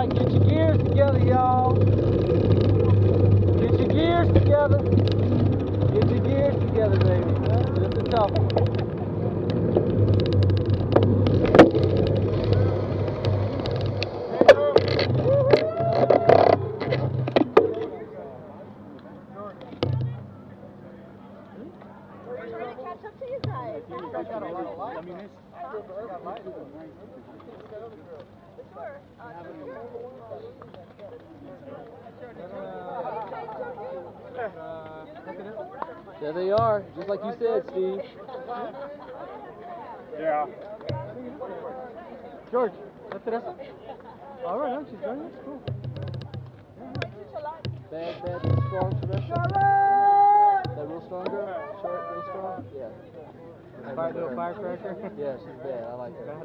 right, get your gears together, y'all. Get your gears together. Get your gears together, baby. This is tough Trying to catch up to you guys. I. There they are, just like you said, Steve. Yeah. George, that's Teresa. All right, no, she's joining us. Cool. Bad, bad, strong Teresa. That real strong girl? Short, real strong? Yeah. Fire, little firecracker. Yeah, she's bad. I like her.